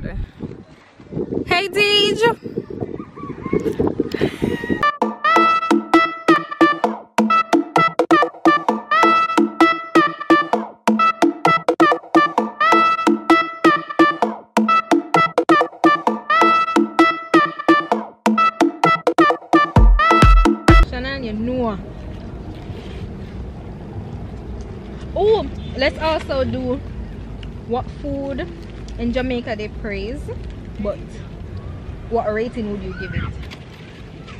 Hey, Deej. Oh, let's also do what food in Jamaica they praise, but what rating would you give it?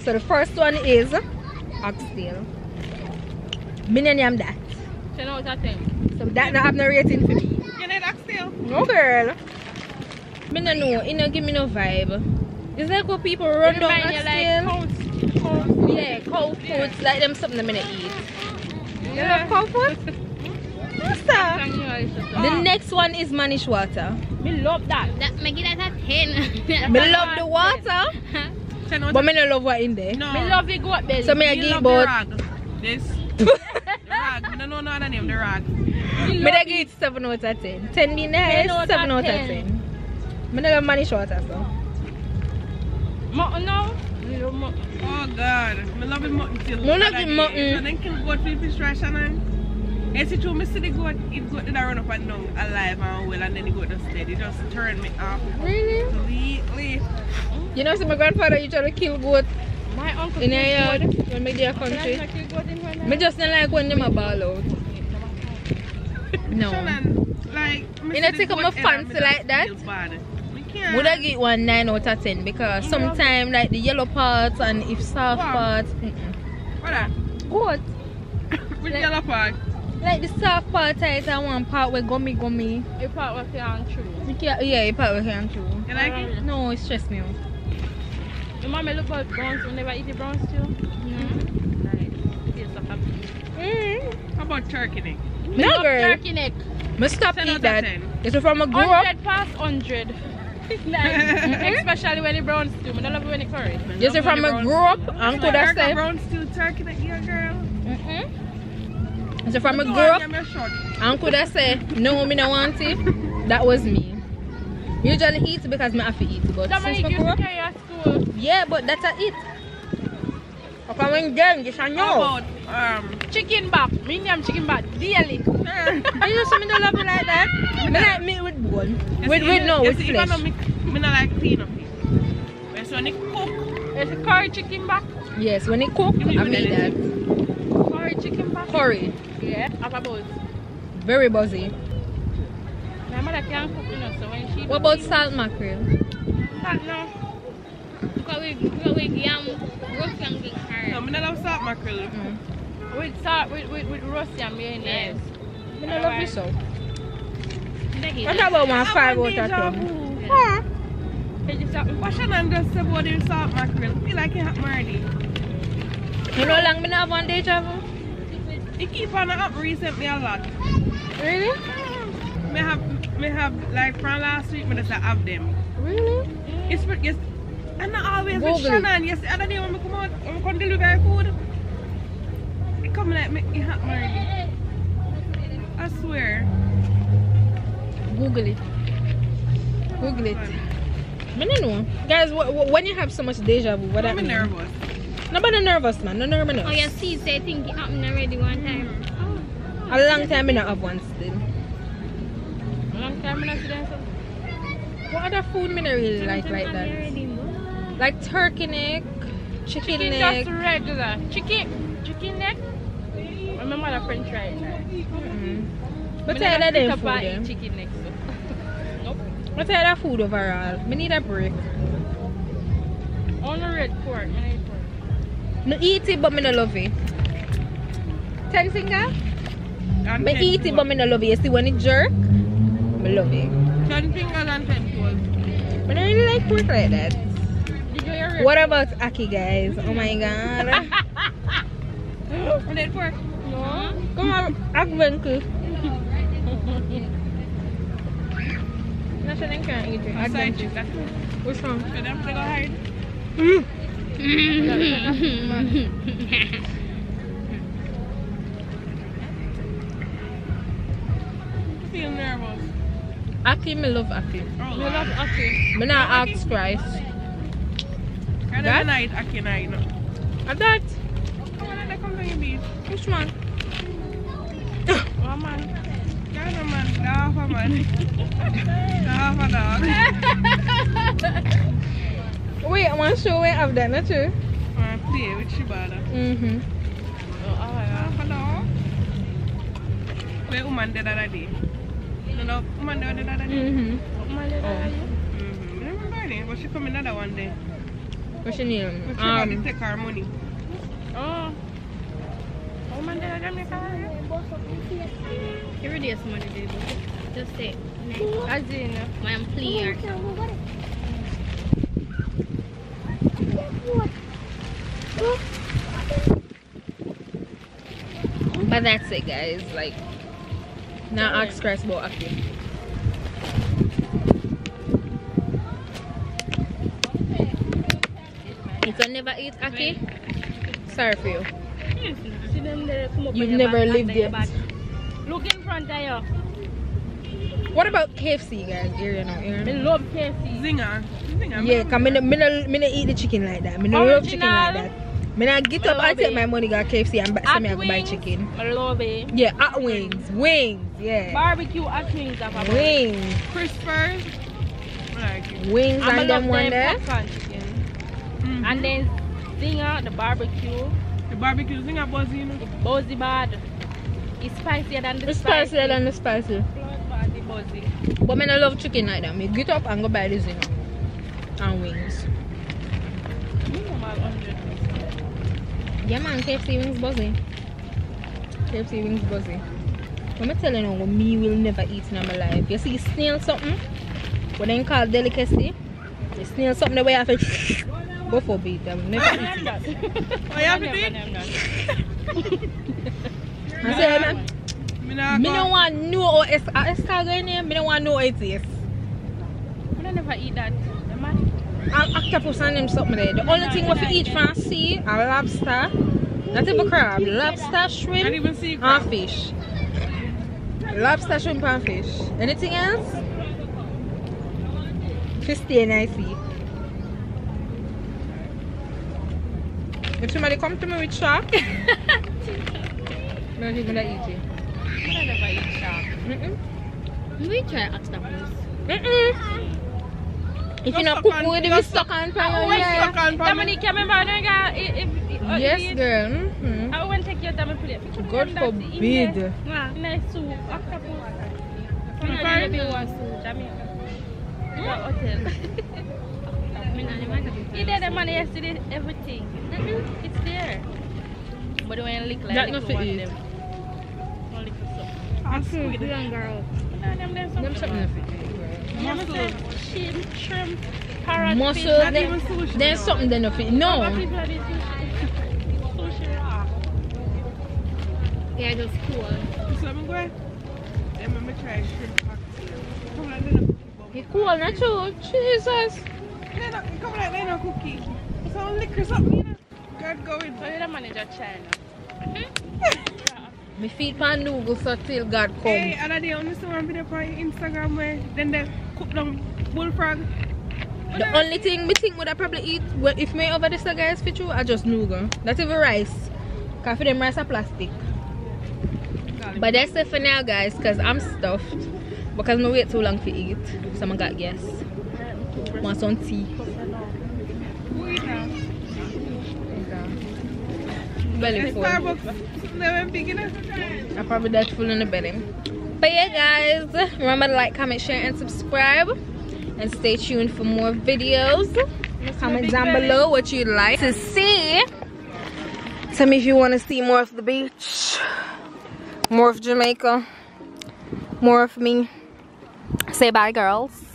So the first one is oxtail. Name that. 10 out of 10. So that not have no rating for me. You need oxtail? No girl. Me no know. It no give me no vibe. It's like what people run down oxtail. like cow, cow. yeah, cow foods like them something I'm gonna eat. You love Yeah. cow food? The next one is manish water. Me love that. That make it at a 10. Me love the water, 10 out but of me no love what in there. No. Me love the goat belly. So me I Me give love both. This. the rag. I don't know no other name. The rag. Me da give it 7 out of 10. 10 being the highest, 7 out of 10. 10. Me no love manish water so. Mutton now? Me love mutton. Oh God. Me love the mutton till. Me love other the day. mutton. So then kill goat for the fish fry Shannon. It's true, me see the goat, it goat did I run up and down alive and well and then the goat just dead. It just turned me off Really? completely. You know, see my grandfather used to kill goat My uncle in a yard when me there country. not kill goat in front of Me just don't like when them a ball out. No. Like, You know, take up my fancy like that? Would I get one 9 out of 10 because sometimes like the yellow parts and if soft Wow. parts. Mm -mm. What that? Goat. With Like- yellow part. Like the soft part I say one part where gummy gummy. You part with your hand true. You can't- Yeah, you part with hand too. You like it? No, it stress me out. Your mama look about bronze. You never eat the bronze too? Mm. Nice. Taste of happy. Mm. How about turkey neck? No girl. Turkey neck. Me stop 10 out eat that. It's from a grow up. 100 past 100. like, especially when the brown stew. I don't love it when it curry. You Love when from a brown grow up stew. and could Like, have Erica said. brown stew turkey neck, yeah, girl. Mm-mm. You see from a Go grow on, up give me a shot. and could have said no, me no want it. That was me. Usually eat because me have to eat, but since Dominic me grow up, carry at school. yeah, but that's a it. If I'm gang, you should know. Um, chicken back? Me name chicken back daily. I just me don't love it like that. Me like meat with bone. You With with no you with flesh. Me, me not like clean up. So when it cook, it's a curry chicken back. Yes, when it cook, I of that. Curry chicken back. Curry, Yeah. Have about. very buzzy. My mother can't cook, you know, so when she. What about salt mackerel? Salt no. Because we, because we yam, roast yam get hard. No, me not love salt mackerel. Mm. With salt, with, with, with roast yam mayonnaise. Me don't love this so. Like What about one I five want out of deja ten? vu. Huh? Hey, just, uh, What should I just say about the salt mackerel? feel like it happened already. You know how long me not have one deja vu? It keep on up recently a lot. Really? Me have, me have, like from last week, me just have them. Really? It's for, yes, and not always Google with it. Shannon. Yes, the other day when we come out, when we come deliver food, it come like me, it happen already. I swear. Google it. Google it. Me no know. Guys, wh- wh- when you have so much deja vu, what I'm nervous. Nobody nervous, man. No nervous. Oh, you see, say think it happened already one time. A long time I not have one still. A long time I not see. What other food me not really like like that? already. Like turkey neck, chicken, Chicken neck. just regular. Chicken, chicken neck. My mother French fry. Mm. But never of them food them. chicken neck. So. nope. But tired of food overall. Me need a break. On the red pork. I eat pork. No eat it but me no love it. Ten finger? And Me ten eat it toes. but me no love it. You see when it jerk? Me love it. Ten fingers and ten toes. But I really like pork like that. Did you hear it? What about Ackee guys? Oh my god. On that pork? No. Come on, Agvenku. Nasaan ka eat it? A side Agvenku. chick. That's Which one? for them to go hide. Mm. I feel nervous. Ackee, me love Ackee. Oh, We love Ackee. Me not ask Christ. That? na night aki na ino. And that? Come on, come to your beach. Which one? Oh man. Kada man. Gafa man. Gafa dog. Wait, I want to show where I've done it too. Man, play with Shibada. Mm-hmm. Gafa dog. Where woman did that day? No, no, woman did that day. Mm-hmm. Mm-hmm. Remember her name? But she come another one day. What's your name? But she um, Um, take her money. Oh. Woman did that Jamaica. Every day somebody did it. Just say. As in, I am but that's it, guys. Like, now ask Christ about Ackee. You can never eat Ackee? Sorry for you. See them there come up You've never lived under your yet. Look in front of you. What about KFC, guys? Here you know, here. Me love KFC. Zinger. Zinger. Yeah, cause me no, me no, me no eat the chicken like that. Me no love chicken like that. Me not get Me up and take it. my money go KFC and buy, say me I go buy chicken. I love it. Yeah, hot wings, wings, yeah, Barbecue hot wings of a wings, Crispers. Like wings I'm and love them one there. popcorn chicken. Mhm. And then zinger, the barbecue, the barbecue zinger buzzy, you know. the buzzy bad. It's spicier than the It's spicy. spicier than the spicy. Blood bad, the buzzy. But me no love chicken like that. Me get up and go buy the zinger and wings. Yeah man, KFC wings buzzy. KFC wings buzzy. Let me tell you me will never eat in my life. You see snail something? What they call delicacy? The snail something the way I to go for beat. I will never eat. Oh, you have to do? I say, man, Me don't want no escargot in here. Me don't want no it is. I don't never eat that. The man- And octopus and them something there. The only thing we fi eat from sea are lobster. Not even crab. Lobster, shrimp, even see and fish. Lobster, shrimp, and fish. Anything else? Fish stay I see. If somebody come to me with shark, me not even eat it. I don't never eat shark. Mm-mm. We try octopus. Mm-mm. If you Just not suck cook on- with it, just we stuck on I fire. always Yeah. Suck on Dominique, you remember when you got if, if, if, Yes, if, girl. Mm-hmm. I went take your time and plate. God forbid. Nice soup, octopus. You You know, find- the one soup, Jamaica. The hotel. He did the money yesterday, everything. Mhm, It's there. But when you lick like That little not fit one eat. them. One little something. And squid. girl. No, them them Them something. You shrimp, shrimp, parrot Mussel, fish? Not there- even sushi. there's something there no fit. No. people are the sushi. Sushi raw. Yeah, just cool. So I'm going. Then I'm try shrimp cocktail. Come He cool, not true. Jesus. They come like they no cookie. It's all liquor something, you. God going. So you're the manager China. My feet pan noodles so till God come. Hey, other day on this one video on Instagram where then they cook down bullfrog. The only thing me think would I probably eat well, if me over this guys fit you, I just noodle. Not even rice. Cause for them rice are plastic. But that's it for now guys, cause I'm stuffed. Because me wait too long to eat. So I got gas. Want some tea. Belly full. Starbucks. They went. I probably that full in the belly. But yeah guys, remember to like, comment, share, and subscribe. And stay tuned for more videos. Comment down belly. below what you'd like to see. Tell me if you want to see more of the beach. More of Jamaica. More of me. Say bye girls.